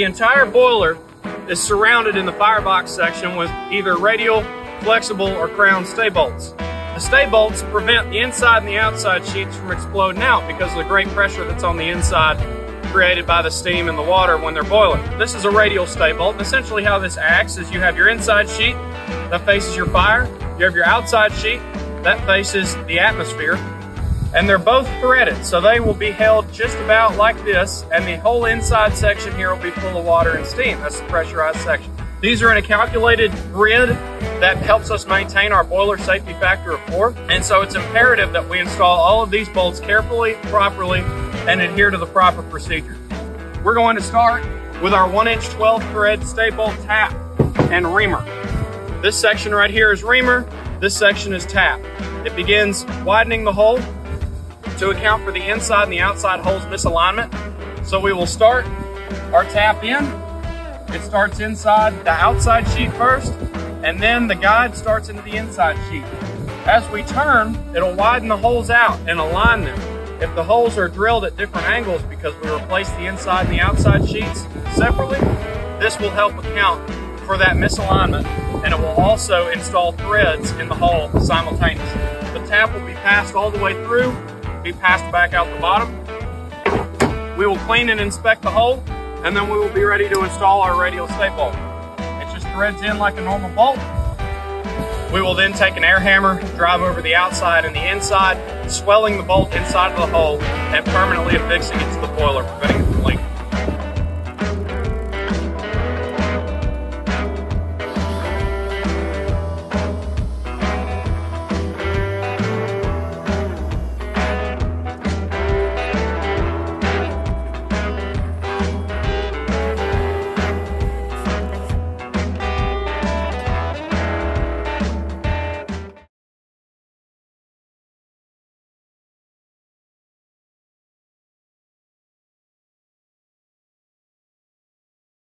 The entire boiler is surrounded in the firebox section with either radial, flexible, or crown stay bolts. The stay bolts prevent the inside and the outside sheets from exploding out because of the great pressure that's on the inside created by the steam and the water when they're boiling. This is a radial stay bolt, essentially how this acts is you have your inside sheet that faces your fire, you have your outside sheet that faces the atmosphere, and they're both threaded, so they will be held just about like this, and the whole inside section here will be full of water and steam. That's the pressurized section. These are in a calculated grid that helps us maintain our boiler safety factor of four, and so it's imperative that we install all of these bolts carefully, properly, and adhere to the proper procedure. We're going to start with our one inch 12 thread stay bolt tap and reamer. This section right here is reamer, this section is tap. It begins widening the hole to account for the inside and the outside holes misalignment. So we will start our tap in. It starts inside the outside sheet first, and then the guide starts into the inside sheet. As we turn, it'll widen the holes out and align them. If the holes are drilled at different angles because we replace the inside and the outside sheets separately, this will help account for that misalignment and it will also install threads in the hole simultaneously. The tap will be passed all the way through be passed back out the bottom. We will clean and inspect the hole, and then we will be ready to install our radial stay bolt. It just threads in like a normal bolt. We will then take an air hammer, drive over the outside and the inside, swelling the bolt inside of the hole and permanently affixing it to the boiler, preventing it from leaking.